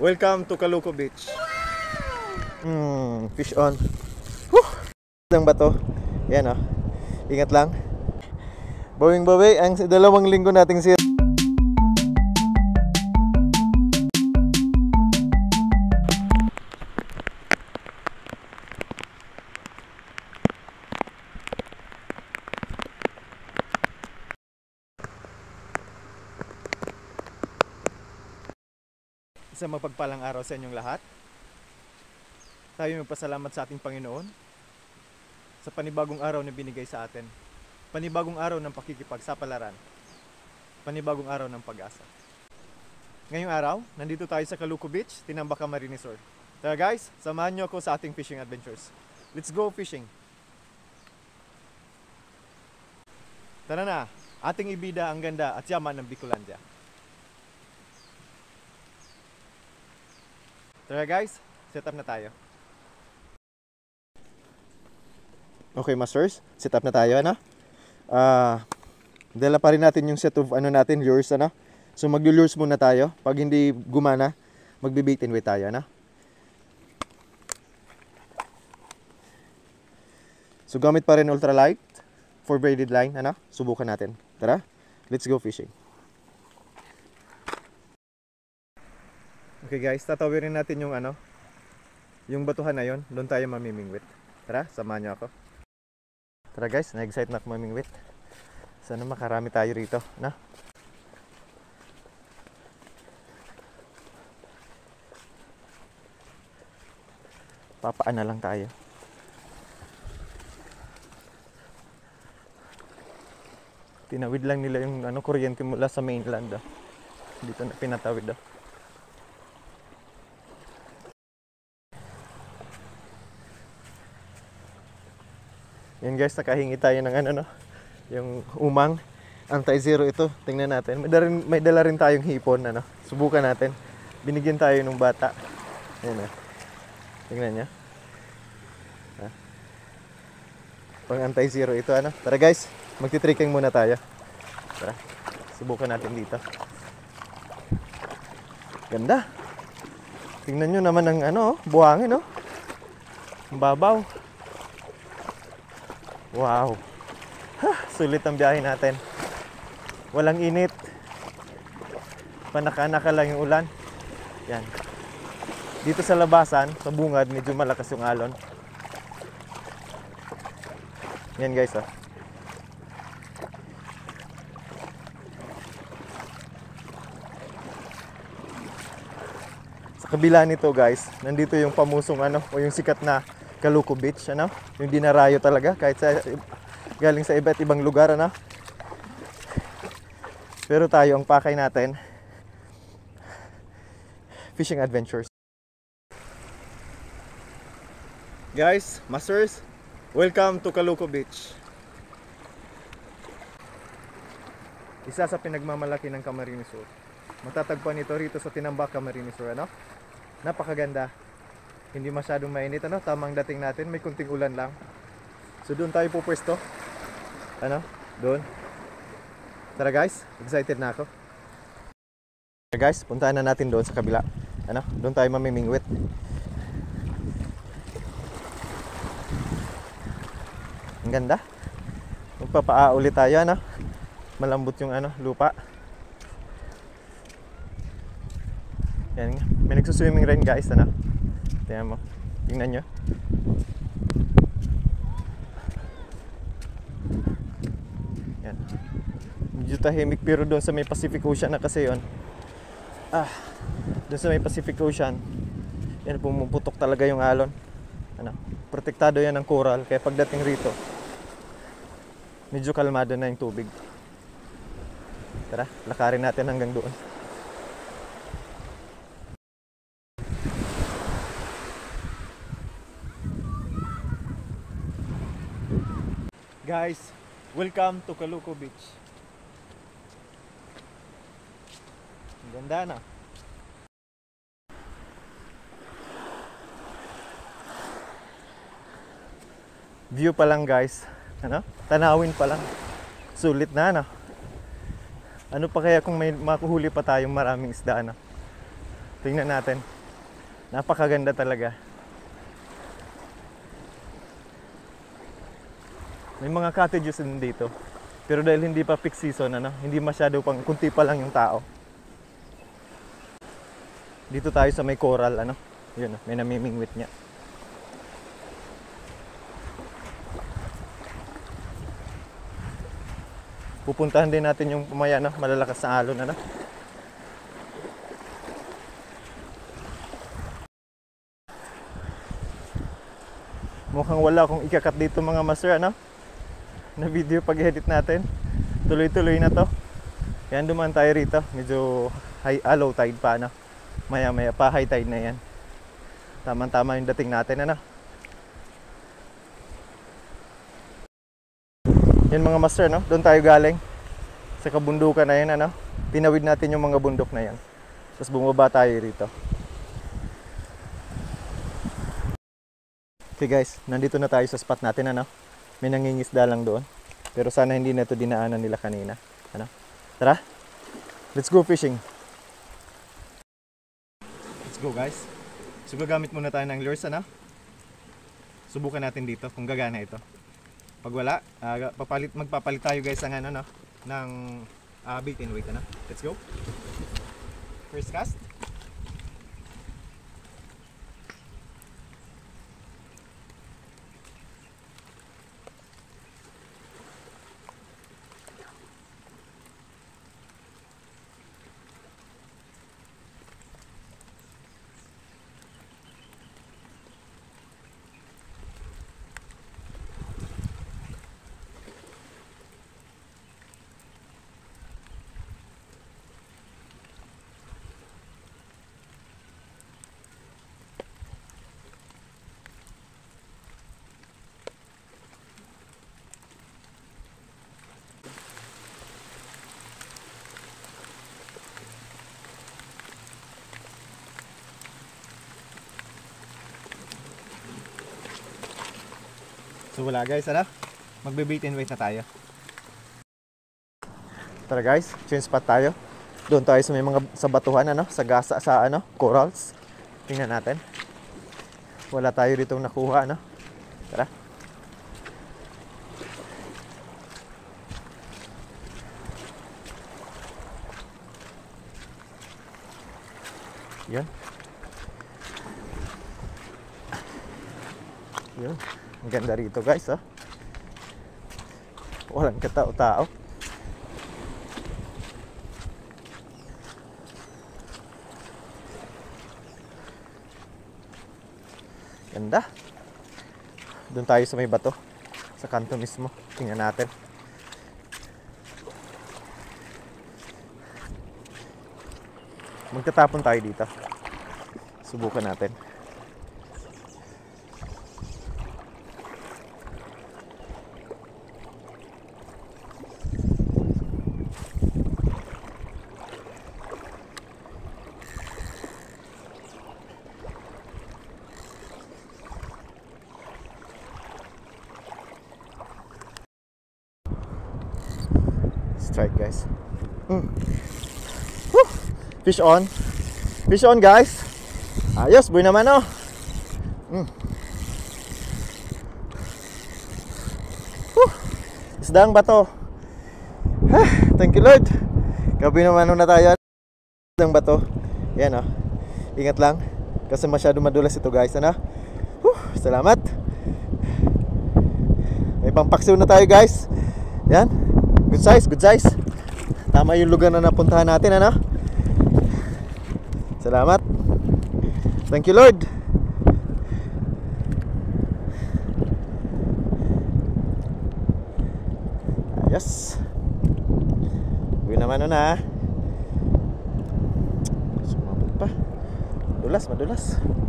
Welcome to Kaluko Beach. Hmm, fish on. Whew! Ang bato. Yan oh. Ingat lang. Bawing bawi, ang dalawang linggo nating si mapagpalang araw sa inyong lahat. Tayo magpasalamat sa ating Panginoon sa panibagong araw na binigay sa atin. Panibagong araw ng pakikipagsapalaran. Panibagong araw ng pag-asa. Ngayong araw, nandito tayo sa Kaluko Beach, Tinambaka Marine Resort. Tara guys, samahan niyo ako sa ating fishing adventures. Let's go fishing! Tara na, ating ibida ang ganda at yaman ng Bicolandia. Tara guys, set up na tayo. Okay, masters. Set up na tayo, ano? Ah, dala pa rin natin yung set of ano natin, lures, ano? So maglu-lures muna tayo. Pag hindi gumana, magbe-bait and tayo, ano? So gamit pa rin ultralight for braided line, ano? Subukan natin. Tara, let's go fishing. Okay guys, tatawirin natin yung ano, yung batuhan na yon. Doon tayo mamimingwit. Tara, samahan niyo ako. Tara guys, na-excite na ako mamingwit. Sana makarami tayo rito, na? Papaan na lang tayo. Tinawid lang nila yung ano kuryente mula sa mainland ah. Dito na pinatawid ah. Yan guys, nakahingi tayo ng ano no, yung umang anti-zero ito. Tingnan natin. May dala, rin, may dala rin tayong hipon ano. Subukan natin. Binigyan tayo ng bata. Yan ah. Tingnan niya. Ha? Pang anti-zero ito ano. Tara guys, magti-tricking muna tayo. Tara. Subukan natin dito. Ganda. Tingnan nyo naman ang ano, oh, buhangin oh. Ang babaw. Wow. Ha, sulit ang biyahe natin. Walang init. Panaka-naka lang yung ulan. Yan. Dito sa labasan, sa bungad, medyo malakas yung alon. Yan guys. Sa kabila nito guys, nandito yung pamusong ano, o yung sikat na Kaluko Beach, ano? Yung dinarayo talaga kahit sa galing sa iba't ibang lugar, ano? Pero tayo ang pakay natin fishing adventures. Guys, masters, welcome to Kaluko Beach. Isa sa pinagmamalaki ng Camarines Sur. Matatagpuan ito rito sa Tinambak Camarines Sur, ano? Napakaganda. Hindi masyadong mainit, ano? Tamang dating natin, may kunting ulan lang. So doon tayo pupwesto. Ano? Doon. Tara guys, excited na ako. Guys, puntahan na natin doon sa kabila. Ano? Doon tayo mamimingwit. Ang ganda. Magpapaa ulit tayo, ano? Malambot yung ano, lupa. Yan nga. May nagsuswimming rin guys, ano? Tingnan mo. Tingnan nyo. Yan. Medyo tahimik pero doon sa may Pacific Ocean na kasi yon. Ah, doon sa may Pacific Ocean, yan pumuputok talaga yung alon. Ano, protektado yan ng coral kaya pagdating rito, medyo kalmado na yung tubig. Tara, lakarin natin hanggang doon. Guys, welcome to Kaluko Beach. Ang ganda na. View pa lang guys. Ano? Tanawin pa lang. Sulit na ano. Ano pa kaya kung may makuhuli pa tayong maraming isda ano? Tingnan natin. Napakaganda talaga. May mga cottages din dito. Pero dahil hindi pa peak season, ano, hindi masyado pang kunti pa lang yung tao. Dito tayo sa may coral, ano. Yun, may namimingwit niya. Pupuntahan din natin yung pumaya, no, malalakas na alon, ano. Mukhang wala akong ikakat dito mga master, ano? Na video pag-edit natin. Tuloy-tuloy na to. Yan dumaan tayo rito. Medyo high, ah, low tide pa, ano? Maya maya pa, high tide na yan. Tama-tama yung dating natin, ano? Yan mga master, no? Doon tayo galing. Sa kabundukan na yan, ano? Tinawid natin yung mga bundok na yan. Tapos bumaba tayo rito. Okay guys, nandito na tayo sa spot natin ano. May nangingisda lang doon. Pero sana hindi na ito dinaanan nila kanina. Ano? Tara. Let's go fishing. Let's go guys. So gagamit muna tayo ng lures ano. Subukan natin dito kung gagana ito. Pag wala, ah, papalit magpapalit tayo guys ng ano no, ng uh, bait and weight ano. Let's go. First cast. So wala guys, ano? Magbe-bait and wait na tayo. Tara guys, change spot tayo. Doon tayo sa may mga sa batuhan ano, sa gasa sa ano, corals. Tingnan natin. Wala tayo rito nakuha ano. Tara. Yan. Yun. Ang ganda rito guys, oh. Walang katao-tao. Ganda. Doon tayo sa may bato. Sa kanto mismo. Tingnan natin. Magtatapon tayo dito. Subukan natin. Strike guys. Mm. Woo! Fish on. Fish on guys. Ayos, boy naman oh. Mm. Woo! Isdang bato. Ah, thank you Lord. Gabi naman na tayo. Isdang bato. Yan oh. Ingat lang. Kasi masyado madulas ito guys. Ano? Woo! Salamat. May pampaksiw na tayo guys. Yan. Good size, good size. Tama yung lugar na napuntahan natin, ano? Salamat. Thank you, Lord. Yes. Uwi naman nun, ha? Sumabot pa. Madulas, madulas. Yun.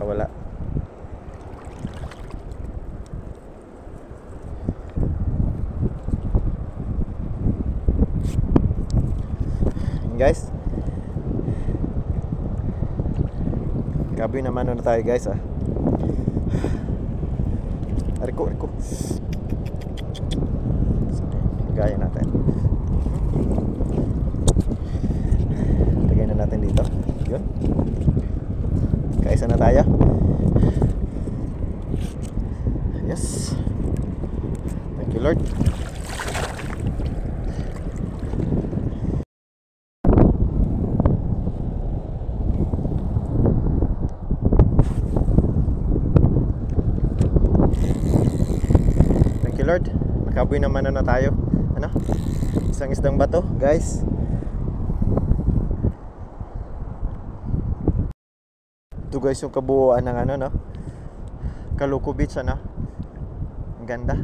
Yun, guys. Gabi naman na tayo guys ah. Ariko, ariko. Gaya natin. Lagay na natin dito. Yun. Kaisa na tayo. Yes. Thank you Lord. Thank you Lord. Nakaboy naman na, na tayo. Ano? Isang isdang bato, guys. Ito guys yung kabuuan ng ano no. Kaluko Beach ano. Ang ganda.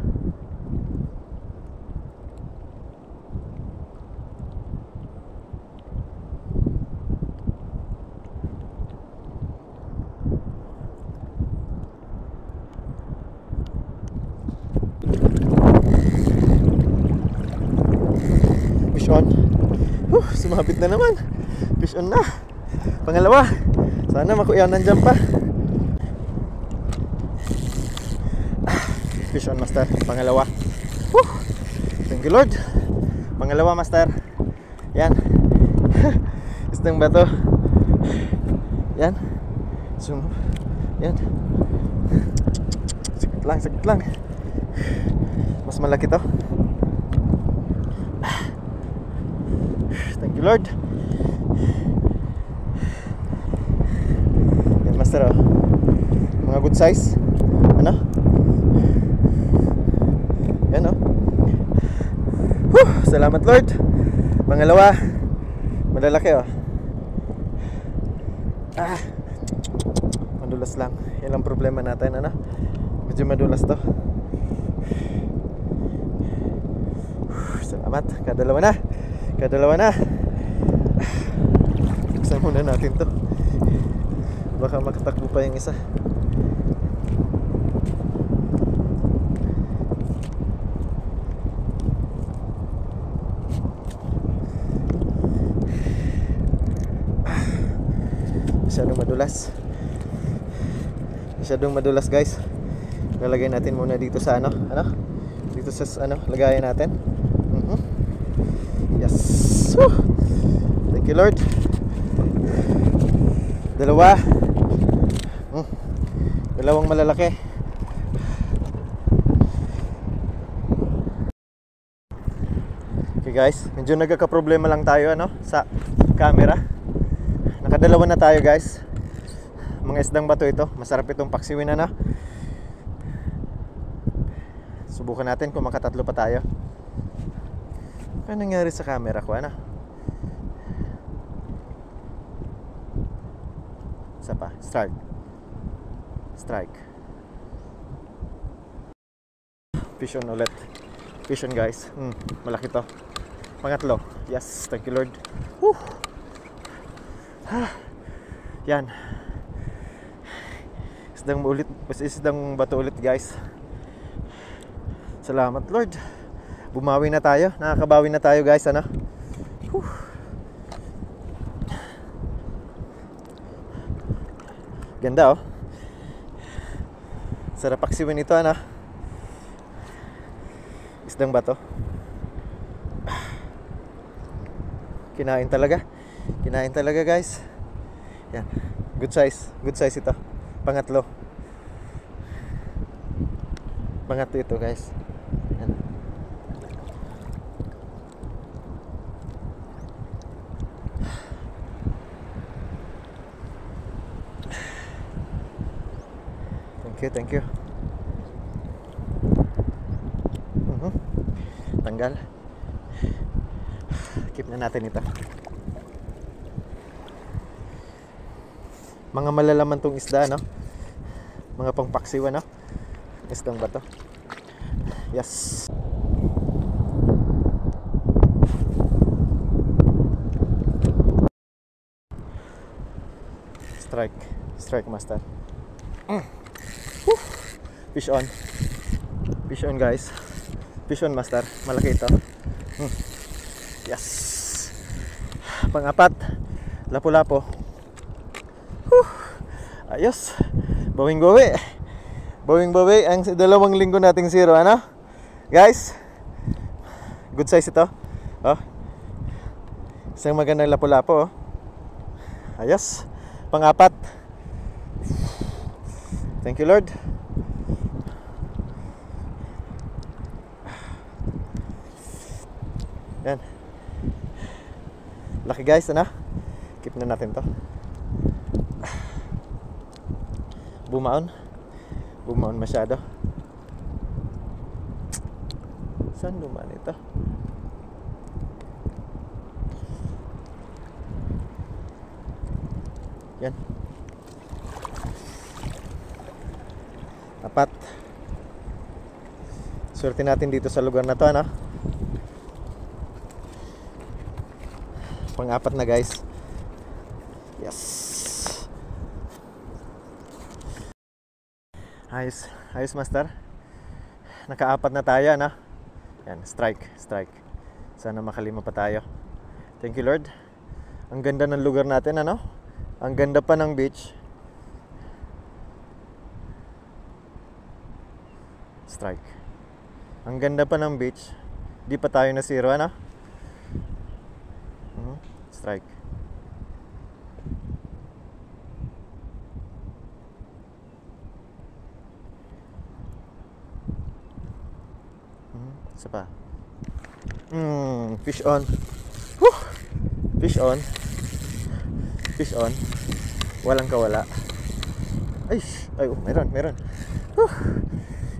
Fish on. Huh, sumabit na naman. Fish on na. Pangalawa. Sana makuyaw nandyan pa. Ah, Fish on master. Pangalawa. Whew. Thank you Lord. Pangalawa master. Yan. Isang bato. Yan. Sum. Yan. Sakit lang, sakit lang. Mas malaki to. Thank you Lord. Oh. Mga good size. Ano? Yan oh. Salamat Lord. Pangalawa. Malalaki oh. Ah. Madulas lang. Yan problema natin ano. Medyo madulas to. Whew, Salamat. Kadalawa na. Kadalawa na. Buksan muna natin to. Baka makatakbo pa yung isa. Masyadong madulas. Masyadong madulas guys. Lalagay natin muna dito sa ano? Ano? Dito sa ano? Lagayan natin. Mhm. Yes. Woo! Thank you Lord. Dalawa. Dalawang malalaki. Okay guys, medyo nagkaka-problema lang tayo ano sa camera. Nakadalawa na tayo guys. Mga isdang bato ito. Masarap itong paksiwin na Subukan natin kung makatatlo pa tayo. Ano nangyari sa camera ko, ano? Isa pa. Start. Strike. Fish on ulit. Fish guys. Hmm, malaki to. Pangatlo. Yes, thank you Lord. Whew. Ah, yan. Isdang ulit, isdang bato ulit guys. Salamat Lord. Bumawi na tayo. Nakakabawi na tayo guys, ano? Whew. Ganda oh. Sarap paksiwin ito, ano? Isdang bato. Kinain talaga. Kinain talaga guys. Yan. Good size. Good size ito. Pangatlo. Pangatlo ito guys. Yan. Thank you, thank you. Mhm. Tanggal. Keep na natin ito. Mga malalaman tong isda, no? Mga pangpaksiw, ano? Isdang ba to? Yes. Strike. Strike master. Mm. Fish on. Fish on guys. Fish on master. Malaki ito. Mm. Yes. Pangapat. Lapu-lapo. Ayos. Bawing-bawi. Bawing-bawi ang dalawang linggo nating zero. Ano? Guys. Good size ito. Oh. Isang magandang lapu-lapo. Oh. Ayos. Pangapat. Thank you Lord. Yan. Laki guys, ano? Keep na natin to. Bumaon. Bumaon masyado. Saan dumaan ito? Yan. Apat. Swerte natin dito sa lugar na to, ano? Pang-apat na, guys. Yes. Ayos. Ayos, master. Nakaapat na tayo, ano? Yan, strike, strike. Sana makalima pa tayo. Thank you, Lord. Ang ganda ng lugar natin, ano? Ang ganda pa ng beach. Strike. Ang ganda pa ng beach. Di pa tayo na zero, ano? Strike. Mhm. Isa pa. Mm, fish on. Whew! Fish on. Fish on. Walang kawala. Ay, ay, oh, meron, meron. Whew.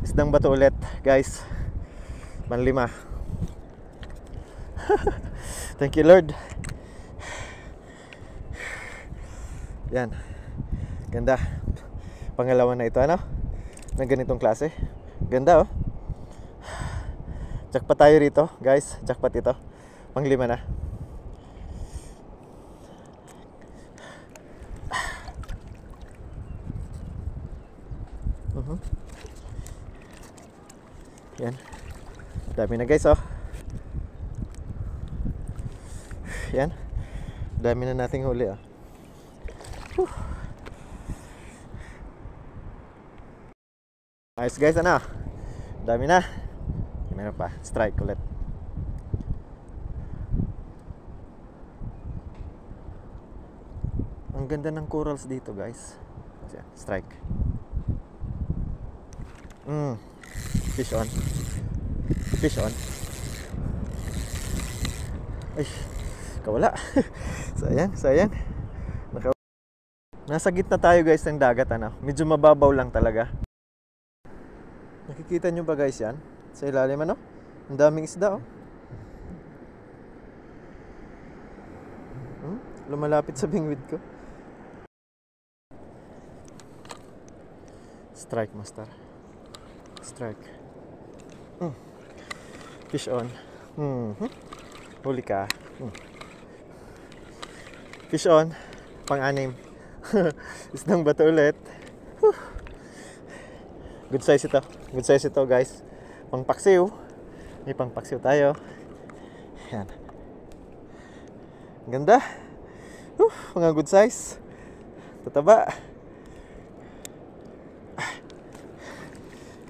Isdang bato ulit, guys. Manlima. Thank you, Lord. Yan. Ganda. Pangalawa na ito, ano? Na ganitong klase. Ganda, oh. Jackpot tayo rito, guys. Jackpot ito. Panglima na. Mhm. Yan. Dami na guys, oh. Yan. Dami na nating huli, oh. Whew. Ayos guys, ano? Dami na. Meron pa. Strike ulit. Ang ganda ng corals dito, guys. Strike. Mm. Fish on. Fish on. Ay, kawala. sayang, sayang. Nasa gitna tayo guys ng dagat ano. Medyo mababaw lang talaga. Nakikita nyo ba guys yan? Sa ilalim ano? Ang daming isda oh. Hmm? Lumalapit sa bingwit ko. Strike master. Strike. Mm. Fish on. Mhm. Huli ka. Mm. Fish on. Pang-anim. Isdang bato ulit. Good size ito. Good size ito guys. Pangpaksiw. May pangpaksiw tayo. Yan. Ganda. Whew, mga good size. Tataba.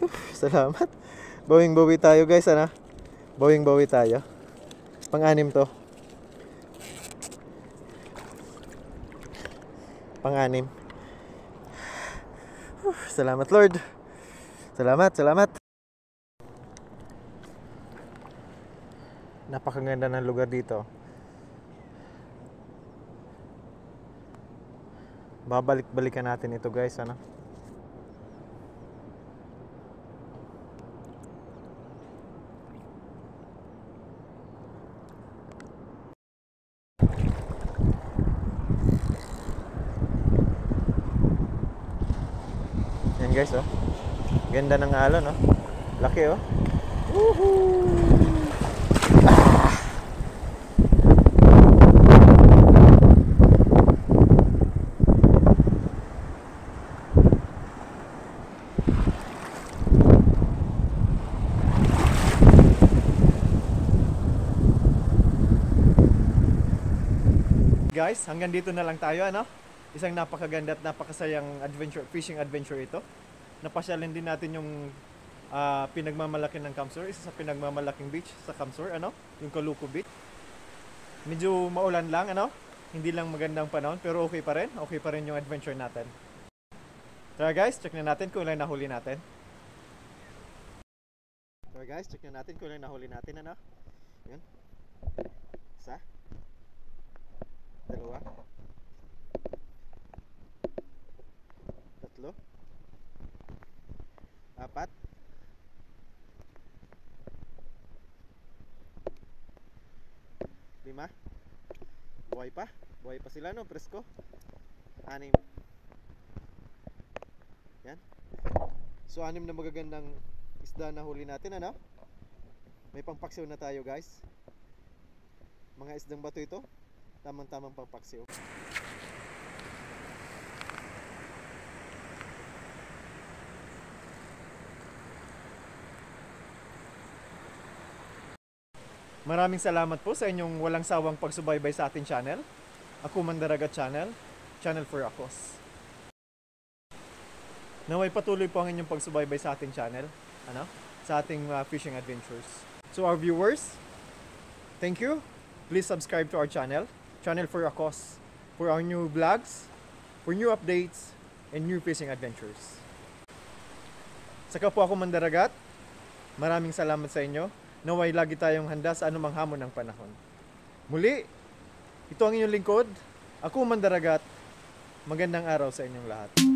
Whew, salamat. Bawing-bawi tayo guys, ano? Bawing-bawi tayo. Pang-anim to. Pang-anim. Whew, Salamat Lord. Salamat, salamat. Napakaganda ng lugar dito. Babalik-balikan natin ito guys, ano? guys oh. Ganda ng alon oh. Laki oh. Woohoo! Guys, hanggang dito na lang tayo ano. Isang napakaganda at napakasayang adventure fishing adventure ito. Napasyalin din natin yung ah, pinagmamalaki ng Kamsur, isa sa pinagmamalaking beach sa Kamsur, ano? Yung Kaluku Beach. Medyo maulan lang, ano? Hindi lang magandang panahon, pero okay pa rin. Okay pa rin yung adventure natin. Tara guys, check na natin kung ilan nahuli natin. Tara guys, check na natin kung ilan nahuli natin, ano? Yun. Isa. Dalawa. Apat. Lima. Buhay pa. Buhay pa sila, no? Presko. Anim. Yan. So, anim na magagandang isda na huli natin, ano? May pangpaksiw na tayo, guys. Mga isdang bato ito. Tamang-tamang pangpaksiw. Maraming salamat po sa inyong walang sawang pagsubaybay sa ating channel. Ako Mandaragat Channel, Channel for Akos. Naway patuloy po ang inyong pagsubaybay sa ating channel, ano? Sa ating uh, fishing adventures. So our viewers, thank you. Please subscribe to our channel, Channel for Akos, for our new vlogs, for new updates, and new fishing adventures. Saka po ako Mandaragat. Maraming salamat sa inyo. Naway lagi tayong handa sa anumang hamon ng panahon. Muli, ito ang inyong lingkod. Ako Mandaragat. Magandang araw sa inyong lahat.